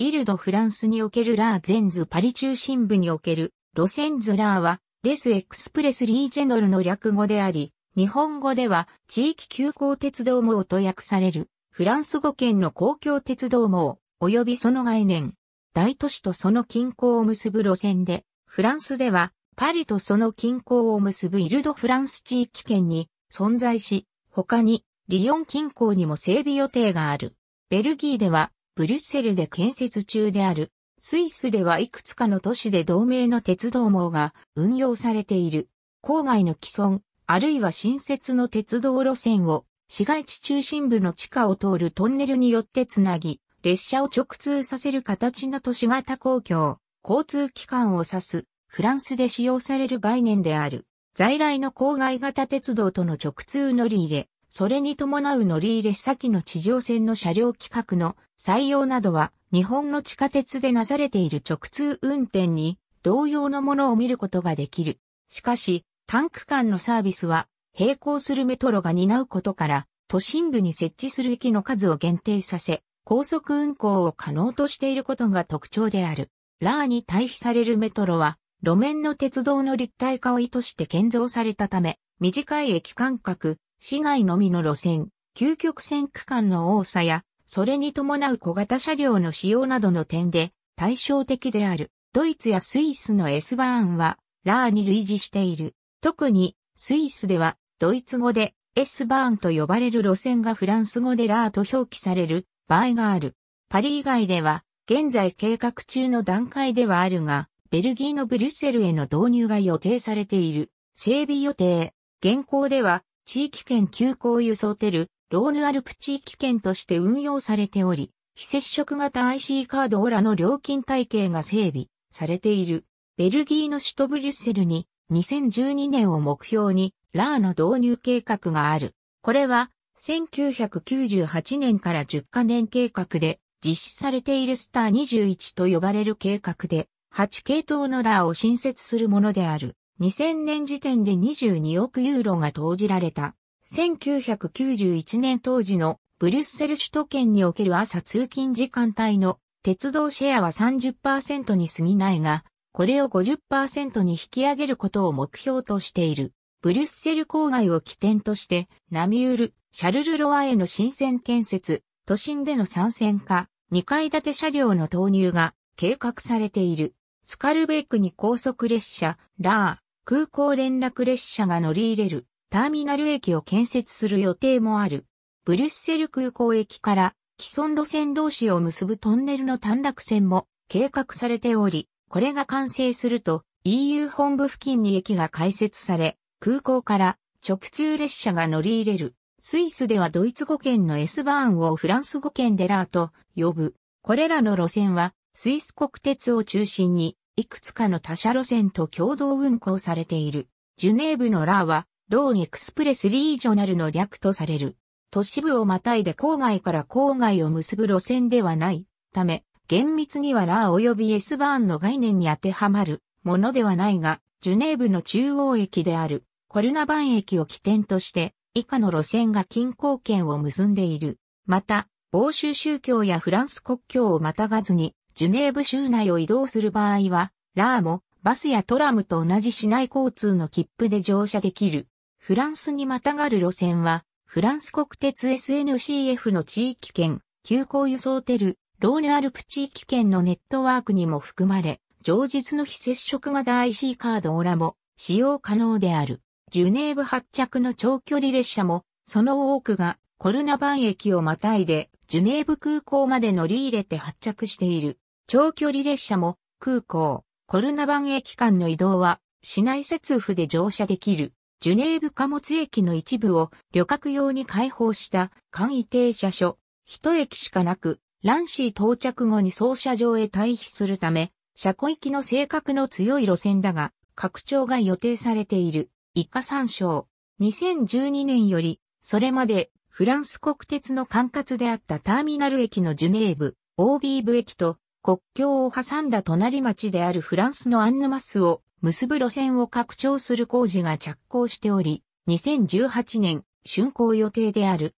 イルド・フランスにおけるラーゼンズ・パリ中心部における路線図ラーは、レス・エクスプレス・リージェノルの略語であり、日本語では地域急行鉄道網と訳される、フランス語圏の公共鉄道網、及びその概念。大都市とその近郊を結ぶ路線で、フランスではパリとその近郊を結ぶイルド・フランス地域圏に存在し、他にリヨン近郊にも整備予定がある。ベルギーではブリュッセルで建設中である。スイスではいくつかの都市で同名の鉄道網が運用されている。郊外の既存、あるいは新設の鉄道路線を市街地中心部の地下を通るトンネルによってつなぎ、列車を直通させる形の都市型公共、交通機関を指す、フランスで使用される概念である。在来の郊外型鉄道との直通乗り入れ、それに伴う乗り入れ先の地上線の車両規格の採用などは日本の地下鉄でなされている直通運転に同様のものを見ることができる。しかし、単区間のサービスは並行するメトロが担うことから都心部に設置する駅の数を限定させ、高速運行を可能としていることが特徴である。ラーに対比されるメトロは路面の鉄道の立体化を意図して建造されたため、短い駅間隔、市外のみの路線、究極線区間の多さや、それに伴う小型車両の使用などの点で対照的である。ドイツやスイスの S バーンはラーに類似している。特にスイスではドイツ語で S バーンと呼ばれる路線がフランス語でラーと表記される場合がある。パリ以外では現在計画中の段階ではあるが、ベルギーのブリュッセルへの導入が予定されている。整備予定。現行では地域圏急行輸送テル、ローヌアルプ地域圏として運用されており、非接触型 IC カードオラの料金体系が整備されている。ベルギーの首都ブリュッセルに2012年を目標にラーの導入計画がある。これは1998年から10カ年計画で実施されているスター21と呼ばれる計画で8系統のラーを新設するものである。2000年時点で22億ユーロが投じられた。1991年当時のブリュッセル首都圏における朝通勤時間帯の鉄道シェアは30%に過ぎないが、これを50%に引き上げることを目標としている。ブリュッセル郊外を起点として、ナミュール、シャルルロワへの新線建設、都心での参戦化、2階建て車両の投入が計画されている。スカルベックに高速列車、ラー、空港連絡列車が乗り入れるターミナル駅を建設する予定もある。ブリュッセル空港駅から既存路線同士を結ぶトンネルの短絡線も計画されており、これが完成すると EU 本部付近に駅が開設され、空港から直通列車が乗り入れる。スイスではドイツ語圏の S バーンをフランス語圏でラーと呼ぶ。これらの路線はスイス国鉄を中心にいくつかの他社路線と共同運行されている。ジュネーブのラーは、ローンエクスプレスリージョナルの略とされる。都市部をまたいで郊外から郊外を結ぶ路線ではないため、厳密にはラー及び S バーンの概念に当てはまるものではないが、ジュネーブの中央駅であるコルナバン駅を起点として、以下の路線が近郊圏を結んでいる。また、欧州宗教やフランス国境をまたがずにジュネーブ州内を移動する場合は、ラーもバスやトラムと同じ市内交通の切符で乗車できる。フランスにまたがる路線は、フランス国鉄 SNCF の地域圏、急行輸送テル、ローネアルプ地域圏のネットワークにも含まれ、常日の非接触型 IC カードオラも使用可能である。ジュネーブ発着の長距離列車も、その多くがコルナバン駅をまたいで、ジュネーブ空港まで乗り入れて発着している。長距離列車も空港、コルナバン駅間の移動は市内接付で乗車できる。ジュネーブ貨物駅の一部を旅客用に開放した簡易停車所。一駅しかなく、ランシー到着後に操車場へ退避するため、車庫行きの性格の強い路線だが、拡張が予定されている。以下参照。2012年より、それまでフランス国鉄の管轄であったターミナル駅のジュネーブ、オービーブ駅と国境を挟んだ隣町であるフランスのアンヌマスを結ぶ路線を拡張する工事が着工しており、2018年竣工予定である。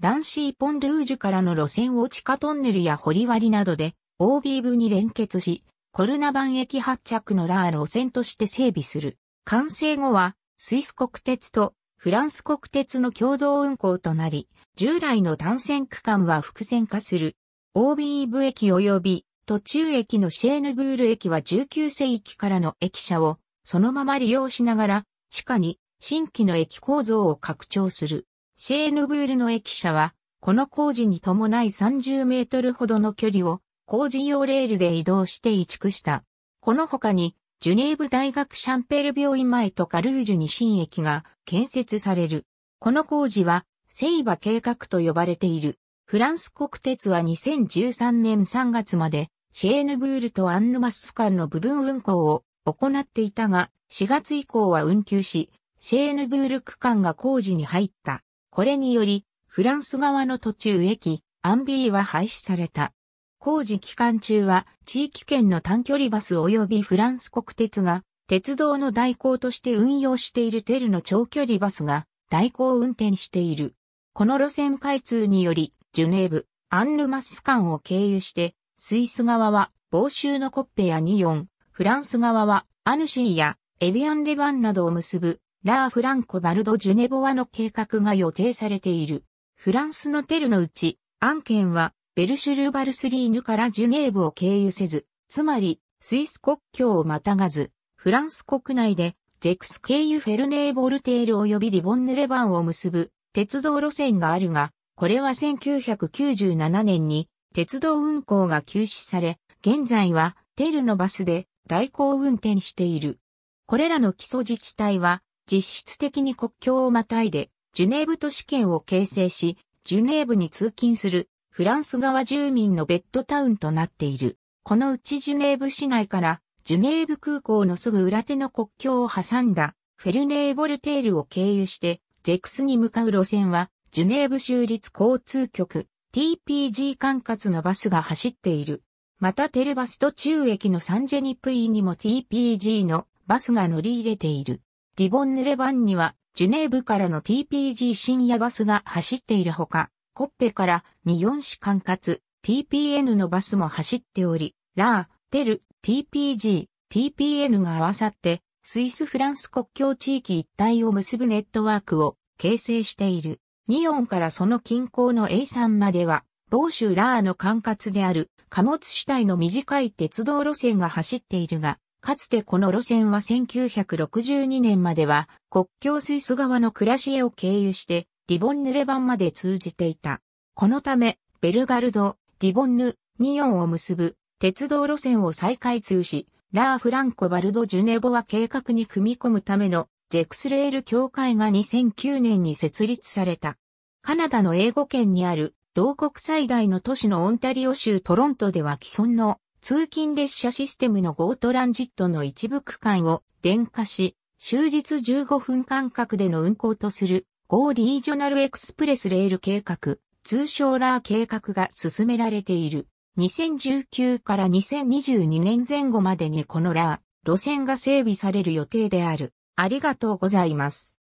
ランシー・ポン・ルージュからの路線を地下トンネルや掘り割りなどで OB 部に連結し、コルナバン駅発着のラー路線として整備する。完成後は、スイス国鉄とフランス国鉄の共同運行となり、従来の単線区間は複線化する。OB 部駅及び途中駅のシェーヌブール駅は19世紀からの駅舎をそのまま利用しながら地下に新規の駅構造を拡張する。シェーヌブールの駅舎はこの工事に伴い30メートルほどの距離を工事用レールで移動して移築した。この他にジュネーブ大学シャンペール病院前とカルージュに新駅が建設される。この工事はセイバ計画と呼ばれている。フランス国鉄は2013年3月までシェーヌブールとアンヌマス間の部分運行を行っていたが、4月以降は運休し、シェーヌブール区間が工事に入った。これにより、フランス側の途中駅、アンビーは廃止された。工事期間中は、地域圏の短距離バス及びフランス国鉄が、鉄道の代行として運用しているテルの長距離バスが、代行運転している。この路線開通により、ジュネーブ、アンヌマス間を経由して、スイス側は、防州のコッペやニヨン、フランス側は、アヌシーやエビアンレバンなどを結ぶ、ラー・フランコ・バルド・ジュネボワの計画が予定されている。フランスのテルのうち、案件は、ベルシュルーバルスリーヌからジュネーブを経由せず、つまり、スイス国境をまたがず、フランス国内で、ジェクス経由フェルネーボルテール及びリボンヌレバンを結ぶ鉄道路線があるが、これは1997年に鉄道運行が休止され、現在はテルのバスで代行運転している。これらの基礎自治体は実質的に国境をまたいでジュネーブ都市圏を形成し、ジュネーブに通勤するフランス側住民のベッドタウンとなっている。このうちジュネーブ市内からジュネーブ空港のすぐ裏手の国境を挟んだフェルネーボルテールを経由してジェクスに向かう路線はジュネーブ州立交通局 TPG 管轄のバスが走っている。またテルバスと中駅のサンジェニプイにも TPG のバスが乗り入れている。ディボンヌレバンにはジュネーブからの TPG 深夜バスが走っているほか、コッペからニヨン市管轄 TPN のバスも走っており、ラー、テル、TPG、TPN が合わさってスイス・フランス国境地域一帯を結ぶネットワークを形成している。ニオンからその近郊の A 山までは、ボーシュラーの管轄である貨物主体の短い鉄道路線が走っているが、かつてこの路線は1962年までは国境スイス側のクラシエを経由してリボンヌレバンまで通じていた。このため、ベルガルド、リボンヌ、ニオンを結ぶ鉄道路線を再開通し、ラー・フランコ・バルド・ジュネボは計画に組み込むためのジェクスレール協会が2009年に設立された。カナダの英語圏にある同国最大の都市のオンタリオ州トロントでは既存の通勤列車システムの GO トランジットの一部区間を電化し、終日15分間隔での運行とする GO リージョナルエクスプレスレール計画、通称ラー計画が進められている。2019から2022年前後までにこのラー、路線が整備される予定である。ありがとうございます。